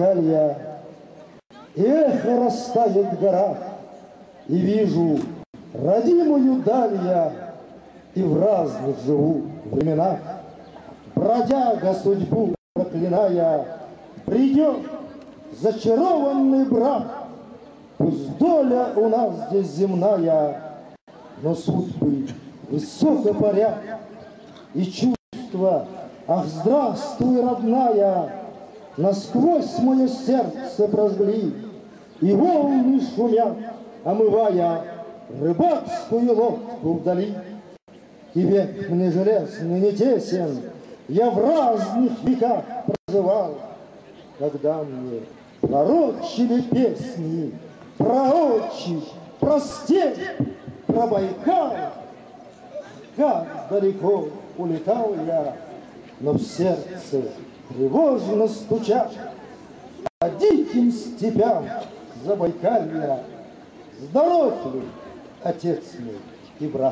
Забайкалья. И эхо растает в горах, и вижу родимую даль я, и в разных живу временах. Бродяга судьбу проклиная, придет зачарованный брак. Пусть доля у нас здесь земная, но судьбы высокопарят и чувства, ах, здравствуй, родная, насквозь мое сердце прожгли, и волны шумят, омывая рыбацкую лодку вдали. И век мне железный не тесен, я в разных веках проживал, когда мне пророчили песни про очи, про степь, про Байкал. Как далеко улетал я, но в сердце тревожно стучат по диким степям Забайкалья. Здоров ли, отец мой и брат?